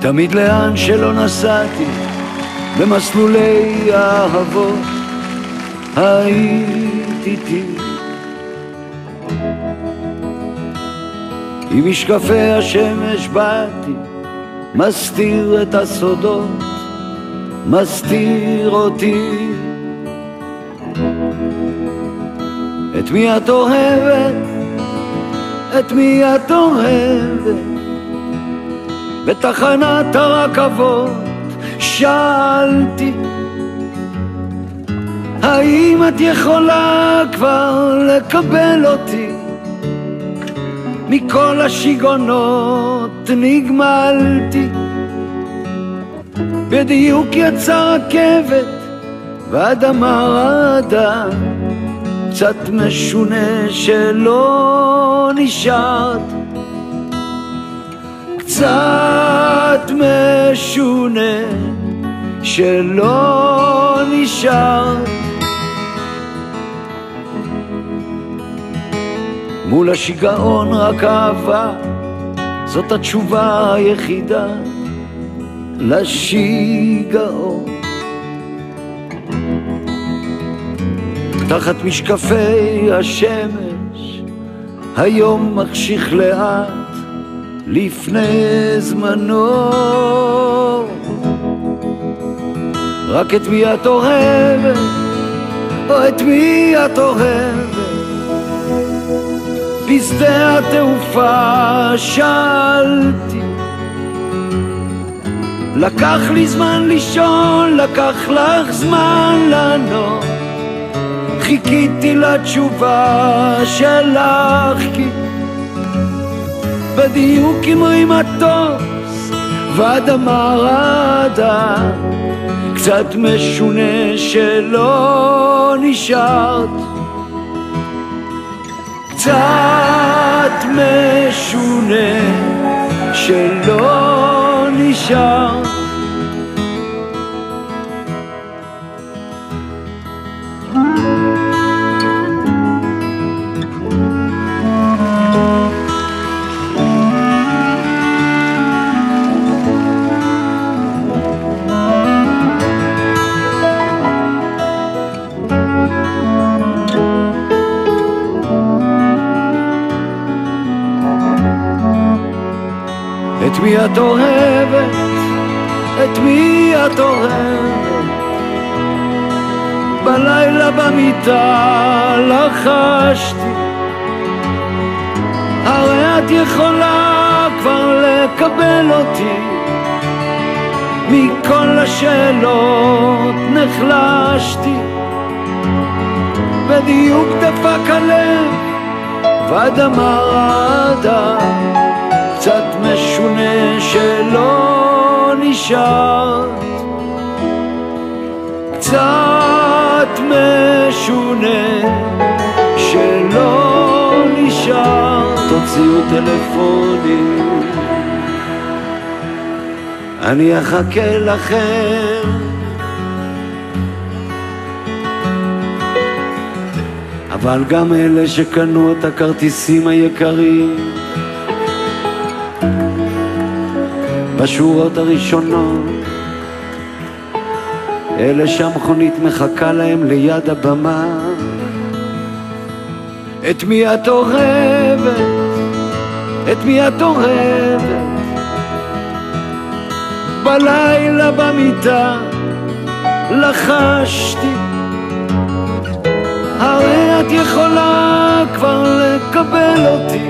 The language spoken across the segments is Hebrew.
תמיד לאן שלא נסעתי, במסלולי אהבות, היית איתי. עם משקפי השמש באתי, מסתיר את הסודות, מסתיר אותי. את מי את אוהבת? את מי את אוהבת? בתחנת הרכבות שאלתי האם את יכולה כבר לקבל אותי? מכל השיגעונות נגמלתי בדיוק יצא רכבת ואדמה רעדה קצת משונה שלא נשארת קצת משונה שלא נשארת מול השיגעון רק אהבה זאת התשובה היחידה לשיגעון תחת משקפי השמש היום מחשיך לאט לפני זמנו. רק את מי את אוהבת או את מי את אוהבת? בשדה התעופה שאלתי. לקח לי זמן לישון, לקח לך זמן לענות חיכיתי לתשובה שלך כי בדיוק אמרי מטוס ואדמה רעדה קצת משונה שלא נשארת. קצת משונה שלא מי את אוהבת? את מי את אוהבת? בלילה במיטה לחשתי הרי את יכולה כבר לקבל אותי מכל השאלות נחלשתי בדיוק דפק הלב ואדמה רעדה קצת משונה שלא נשארת קצת משונה שלא נשארת תוציאו טלפונים. אני אחכה לכם. אבל גם אלה שקנו את הכרטיסים היקרים בשורות הראשונות אלה שהמכונית מחכה להם ליד הבמה את מי את אוהבת? את מי את אוהבת? בלילה במיטה לחשתי הרי את יכולה כבר לקבל אותי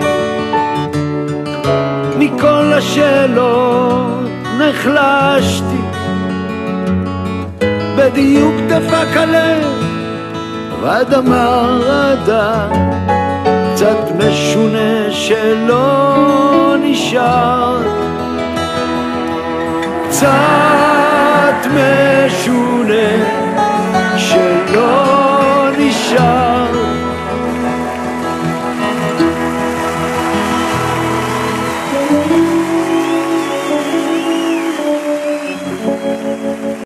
מכל השאלות החלשתי, בדיוק דפק הלב, אדמה רדה, קצת משונה שלא נשאר, קצת משונה שלא נשאר.